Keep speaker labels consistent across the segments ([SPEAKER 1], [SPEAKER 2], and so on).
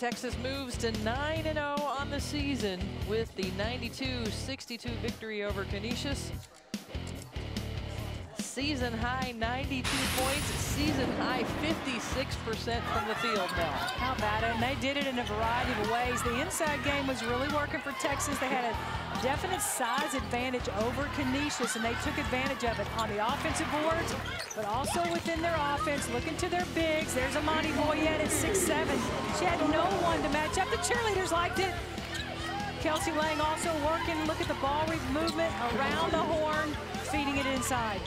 [SPEAKER 1] Texas moves to 9-0 on the season with the 92-62 victory over Canisius. Season high 92 points, season high 56% from the field now.
[SPEAKER 2] How it? And they did it in a variety of ways. The inside game was really working for Texas. They had a definite size advantage over Canisius, and they took advantage of it on the offensive boards, but also within their offense, looking to their bigs. There's Imani Boyette at six seven. She had no one to match up. The cheerleaders liked it. Kelsey Lang also working. Look at the ball movement around the horn, feeding it inside.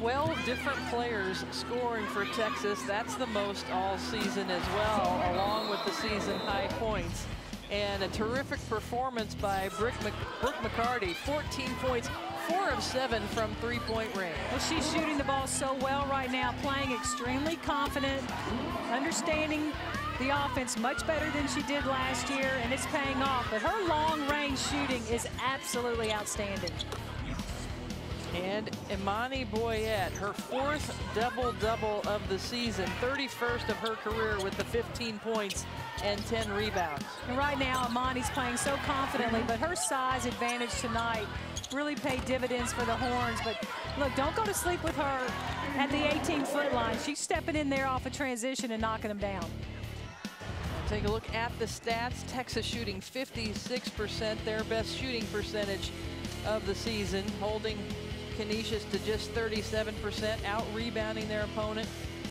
[SPEAKER 1] 12 different players scoring for Texas. That's the most all season as well, along with the season high points. And a terrific performance by Brooke, Mc Brooke McCarty, 14 points, four of seven from three-point range.
[SPEAKER 2] Well, she's shooting the ball so well right now, playing extremely confident, understanding the offense much better than she did last year, and it's paying off. But her long-range shooting is absolutely outstanding.
[SPEAKER 1] And Imani Boyette, her fourth double-double of the season, 31st of her career with the 15 points and 10 rebounds.
[SPEAKER 2] And right now, Imani's playing so confidently, but her size advantage tonight really paid dividends for the Horns. But look, don't go to sleep with her at the 18-foot line. She's stepping in there off a transition and knocking them down.
[SPEAKER 1] Take a look at the stats. Texas shooting 56%, their best shooting percentage of the season, holding Canisius to just 37%, out rebounding their opponent.